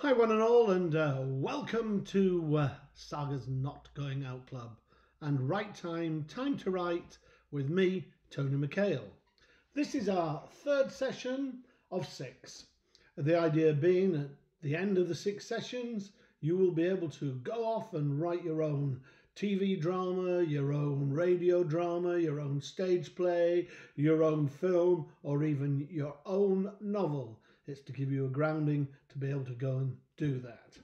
Hi, one and all, and uh, welcome to uh, Saga's Not Going Out Club and Right Time, Time to Write with me, Tony McHale. This is our third session of six. The idea being at the end of the six sessions, you will be able to go off and write your own TV drama, your own radio drama, your own stage play, your own film, or even your own novel. It's to give you a grounding to be able to go and do that.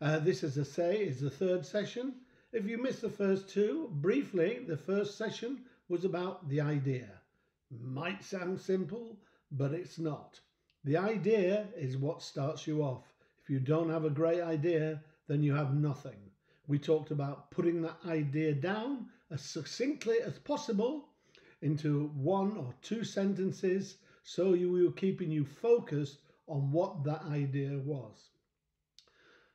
Uh, this, as I say, is the third session. If you missed the first two, briefly, the first session was about the idea. Might sound simple, but it's not. The idea is what starts you off. If you don't have a great idea, then you have nothing. We talked about putting that idea down as succinctly as possible into one or two sentences so you were keeping you focused on what that idea was.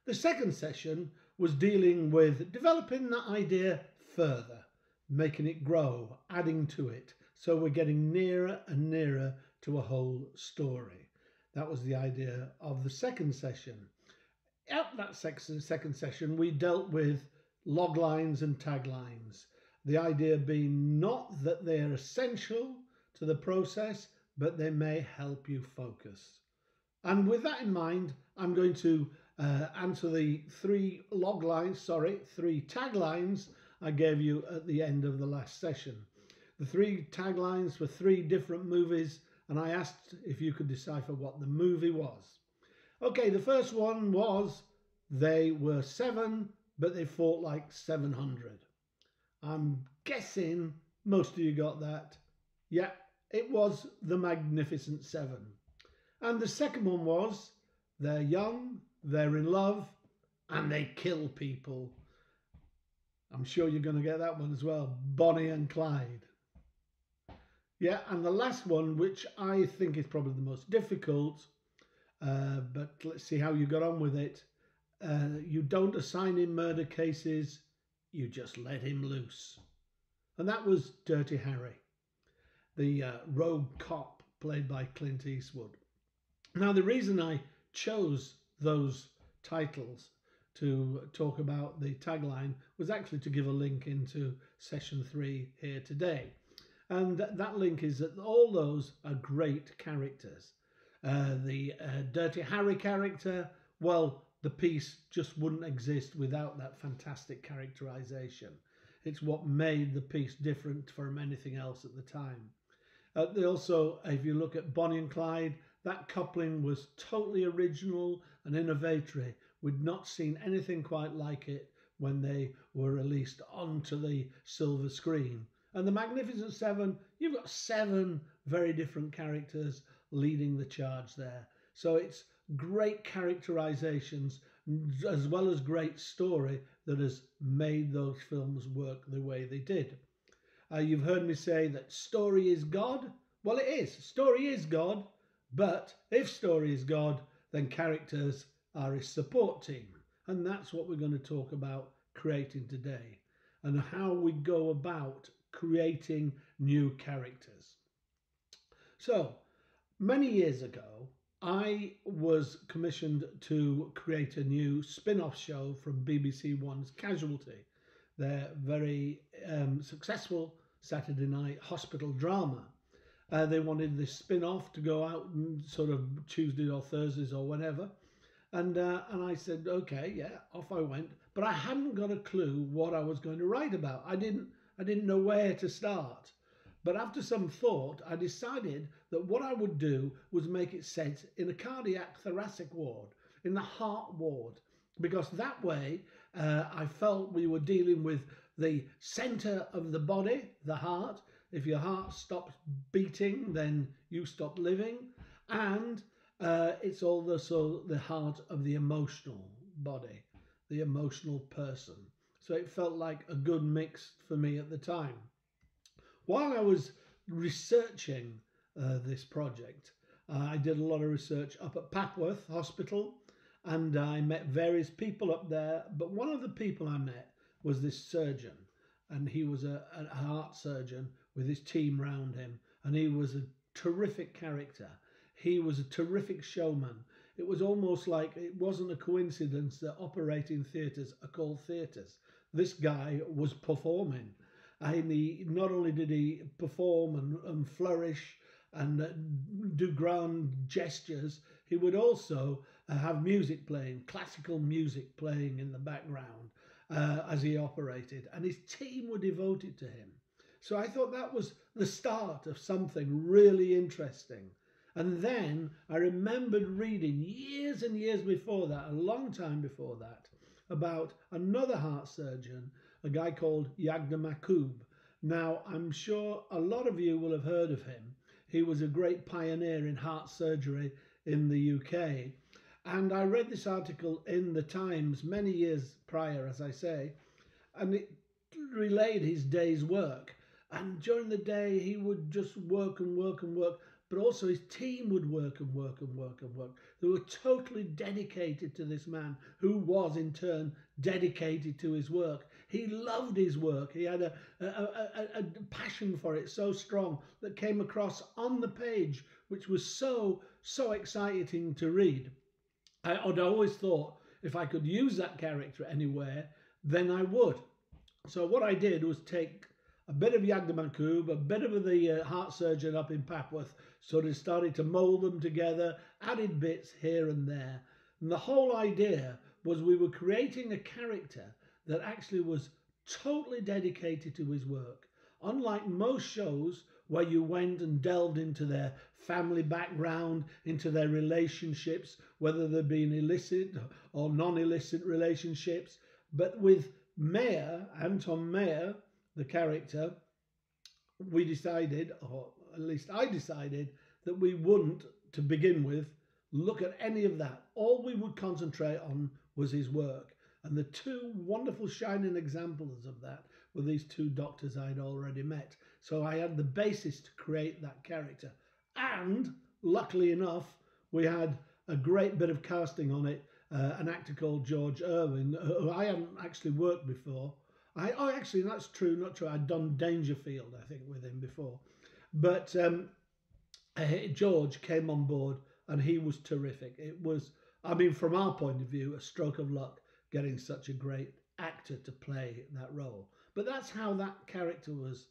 The second session was dealing with developing that idea further, making it grow, adding to it, so we're getting nearer and nearer to a whole story. That was the idea of the second session. At that second session, we dealt with log lines and taglines. The idea being not that they are essential to the process, but they may help you focus. And with that in mind, I'm going to uh, answer the three log lines, sorry, three taglines I gave you at the end of the last session. The three taglines were three different movies, and I asked if you could decipher what the movie was. Okay, the first one was they were seven, but they fought like 700. I'm guessing most of you got that. Yeah, it was the Magnificent Seven. And the second one was they're young, they're in love, and they kill people. I'm sure you're going to get that one as well Bonnie and Clyde. Yeah, and the last one, which I think is probably the most difficult, uh, but let's see how you got on with it. Uh, you don't assign him murder cases, you just let him loose. And that was Dirty Harry, the uh, rogue cop played by Clint Eastwood. Now, the reason I chose those titles to talk about the tagline was actually to give a link into session three here today. And that link is that all those are great characters. Uh, the uh, Dirty Harry character, well, the piece just wouldn't exist without that fantastic characterization. It's what made the piece different from anything else at the time. Uh, they also, if you look at Bonnie and Clyde, that coupling was totally original and innovatory. We'd not seen anything quite like it when they were released onto the silver screen. And the Magnificent Seven, you've got seven very different characters leading the charge there. So it's great characterizations as well as great story that has made those films work the way they did. Uh, you've heard me say that story is God. Well, it is. Story is God. But if story is God, then characters are his support team. And that's what we're going to talk about creating today and how we go about creating new characters. So, many years ago, I was commissioned to create a new spin off show from BBC One's Casualty, their very um, successful Saturday night hospital drama. Uh, they wanted this spin off to go out and sort of Tuesdays or Thursdays or whenever. And, uh, and I said, okay, yeah, off I went. But I hadn't got a clue what I was going to write about. I didn't, I didn't know where to start. But after some thought, I decided that what I would do was make it set in a cardiac thoracic ward, in the heart ward, because that way uh, I felt we were dealing with the center of the body, the heart, if your heart stops beating, then you stop living. And uh, it's also the heart of the emotional body, the emotional person. So it felt like a good mix for me at the time. While I was researching uh, this project, uh, I did a lot of research up at Papworth Hospital and I met various people up there. But one of the people I met was this surgeon, and he was a, a heart surgeon with his team round him, and he was a terrific character. He was a terrific showman. it was almost like it wasn't a coincidence that operating theatres are called theatres. This guy was performing. And he not only did he perform and, and flourish and uh, do grand gestures, he would also have music playing, classical music playing in the background uh, as he operated, and his team were devoted to him. So I thought that was the start of something really interesting. And then I remembered reading years and years before that, a long time before that, about another heart surgeon, a guy called Yagda Makub. Now, I'm sure a lot of you will have heard of him. He was a great pioneer in heart surgery in the UK. And I read this article in the Times many years prior, as I say, and it relayed his day's work. And during the day, he would just work and work and work but also his team would work and work and work and work. They were totally dedicated to this man, who was in turn dedicated to his work. He loved his work. He had a, a, a, a passion for it so strong that came across on the page, which was so, so exciting to read. I, I'd always thought if I could use that character anywhere, then I would. So what I did was take a bit of Yagda Makub, a bit of the uh, heart surgeon up in Papworth, sort of started to mould them together, added bits here and there. And the whole idea was we were creating a character that actually was totally dedicated to his work. Unlike most shows where you went and delved into their family background, into their relationships, whether they've been illicit or non illicit relationships, but with Meyer, Anton Meyer, the character, we decided, or at least I decided, that we wouldn't, to begin with, look at any of that. All we would concentrate on was his work. And the two wonderful shining examples of that were these two doctors I'd already met. So I had the basis to create that character. And luckily enough, we had a great bit of casting on it. Uh, an actor called George Irvine, who I hadn't actually worked before, I oh actually that's true, not true. I'd done Dangerfield, I think, with him before, but um, uh, George came on board and he was terrific. It was, I mean, from our point of view, a stroke of luck getting such a great actor to play that role. But that's how that character was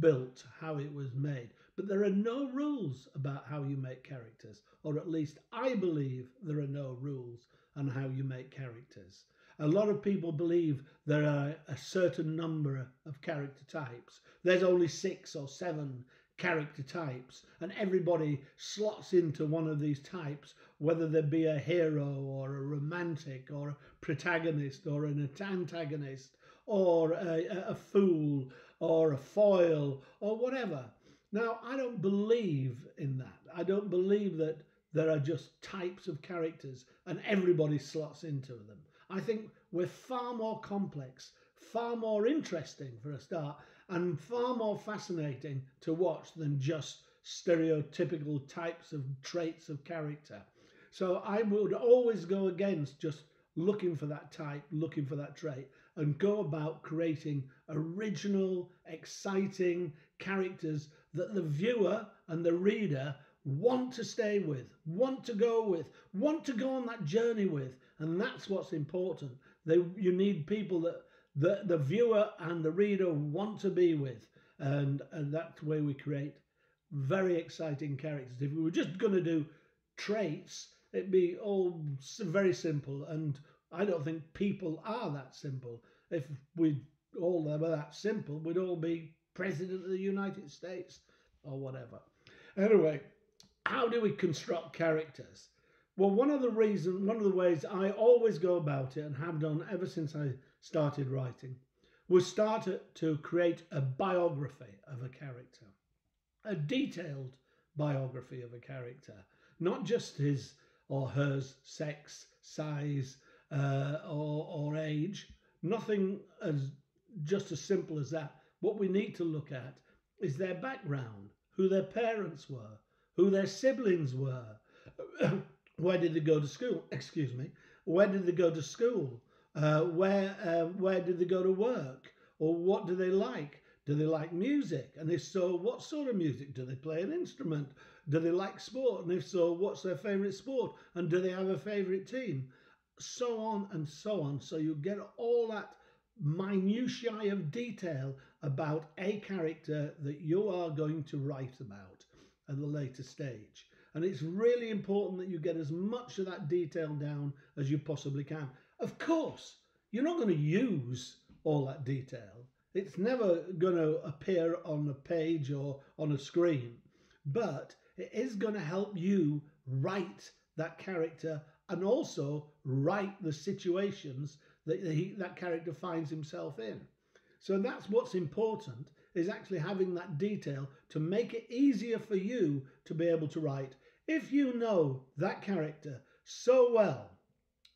built, how it was made. But there are no rules about how you make characters, or at least I believe there are no rules on how you make characters. A lot of people believe there are a certain number of character types. There's only six or seven character types, and everybody slots into one of these types, whether there be a hero or a romantic or a protagonist or an antagonist or a, a fool or a foil or whatever. Now, I don't believe in that. I don't believe that there are just types of characters and everybody slots into them. I think we're far more complex, far more interesting for a start, and far more fascinating to watch than just stereotypical types of traits of character. So I would always go against just looking for that type, looking for that trait, and go about creating original, exciting characters that the viewer and the reader want to stay with, want to go with, want to go on that journey with. And that's what's important. They, you need people that the, the viewer and the reader want to be with. And, and that's the way we create very exciting characters. If we were just going to do traits, it'd be all very simple. And I don't think people are that simple. If we all that were that simple, we'd all be president of the United States or whatever. Anyway, how do we construct characters? Well, one of the reasons, one of the ways I always go about it and have done ever since I started writing was start to create a biography of a character, a detailed biography of a character, not just his or hers sex, size, uh, or, or age, nothing as just as simple as that. What we need to look at is their background, who their parents were, who their siblings were. where did they go to school? Excuse me. Where did they go to school? Uh, where uh, where did they go to work? Or what do they like? Do they like music? And if so, what sort of music? Do they play an instrument? Do they like sport? And if so, what's their favourite sport? And do they have a favourite team? So on and so on. So you get all that minutiae of detail about a character that you are going to write about at a later stage. And it's really important that you get as much of that detail down as you possibly can. Of course, you're not going to use all that detail. It's never going to appear on a page or on a screen, but it is going to help you write that character and also write the situations that he, that character finds himself in. So that's what's important is actually having that detail to make it easier for you to be able to write. If you know that character so well,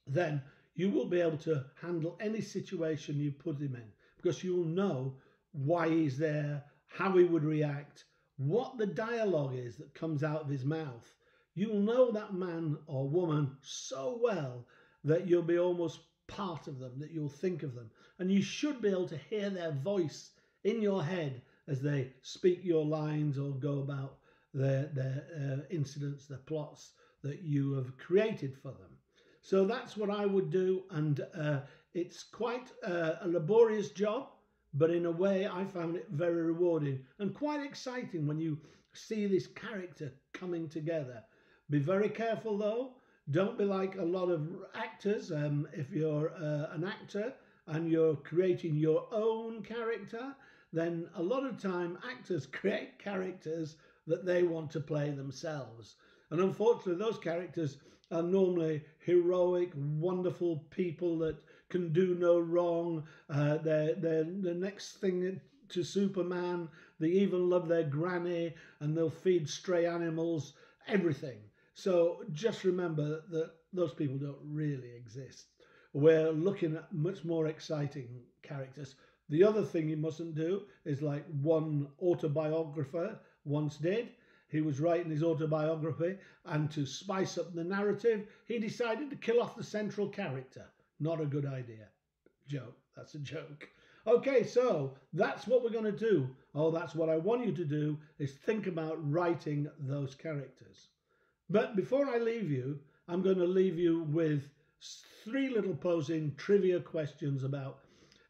then you will be able to handle any situation you put him in because you'll know why he's there, how he would react, what the dialogue is that comes out of his mouth. You'll know that man or woman so well that you'll be almost part of them, that you'll think of them. And you should be able to hear their voice in your head as they speak your lines or go about their, their uh, incidents, their plots that you have created for them. So that's what I would do, and uh, it's quite uh, a laborious job, but in a way I found it very rewarding and quite exciting when you see this character coming together. Be very careful though. Don't be like a lot of actors. Um, if you're uh, an actor and you're creating your own character, then a lot of time actors create characters that they want to play themselves. And unfortunately, those characters are normally heroic, wonderful people that can do no wrong. Uh, they're, they're the next thing to Superman. They even love their granny and they'll feed stray animals, everything. So just remember that those people don't really exist. We're looking at much more exciting characters. The other thing you mustn't do is like one autobiographer once did. He was writing his autobiography, and to spice up the narrative, he decided to kill off the central character. Not a good idea. Joke. That's a joke. Okay, so that's what we're going to do. Oh, that's what I want you to do is think about writing those characters. But before I leave you, I'm going to leave you with three little posing trivia questions about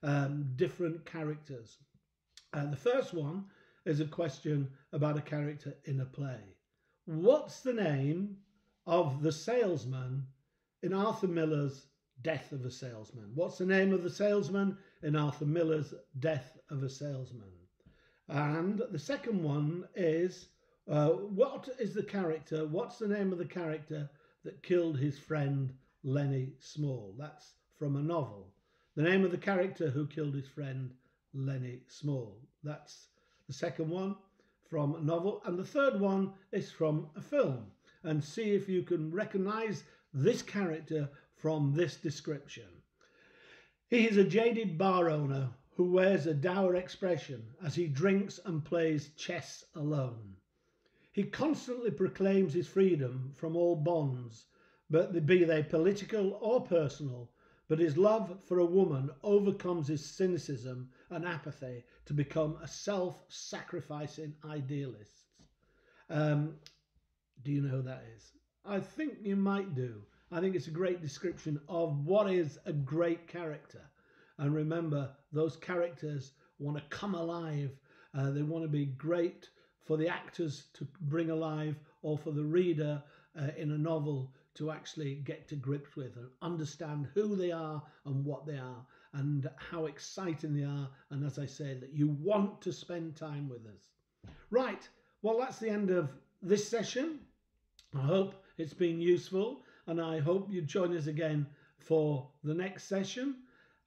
um, different characters. Uh, the first one is a question about a character in a play. What's the name of the salesman in Arthur Miller's Death of a Salesman? What's the name of the salesman in Arthur Miller's Death of a Salesman? And the second one is uh, what is the character? What's the name of the character that killed his friend Lennie Small? That's from a novel. The name of the character who killed his friend Lennie Small. That's the second one from a novel, and the third one is from a film. And see if you can recognize this character from this description. He is a jaded bar owner who wears a dour expression as he drinks and plays chess alone. He constantly proclaims his freedom from all bonds, but be they political or personal, but his love for a woman overcomes his cynicism and apathy to become a self sacrificing idealist. Um, do you know who that is? I think you might do. I think it's a great description of what is a great character. And remember, those characters want to come alive. Uh, they want to be great for the actors to bring alive or for the reader uh, in a novel to actually get to grips with and understand who they are and what they are and how exciting they are. And as I say, that you want to spend time with us. Right, well, that's the end of this session. I hope it's been useful and I hope you join us again for the next session.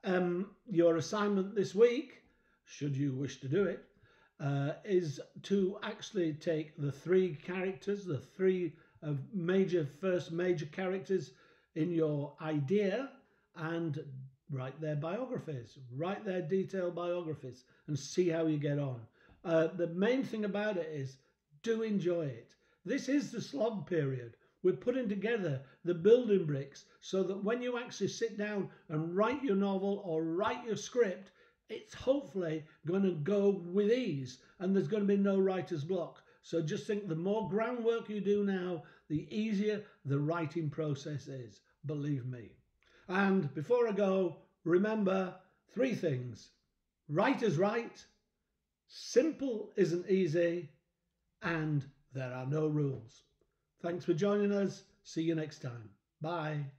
Um, your assignment this week, should you wish to do it, uh, is to actually take the three characters, the three of major first major characters in your idea and write their biographies, write their detailed biographies, and see how you get on. Uh, the main thing about it is do enjoy it. This is the slog period. We're putting together the building bricks so that when you actually sit down and write your novel or write your script, hopefully going to go with ease and there's going to be no writer's block. So just think the more groundwork you do now, the easier the writing process is, believe me. And before I go, remember three things. Write is right, simple isn't easy, and there are no rules. Thanks for joining us. See you next time. Bye.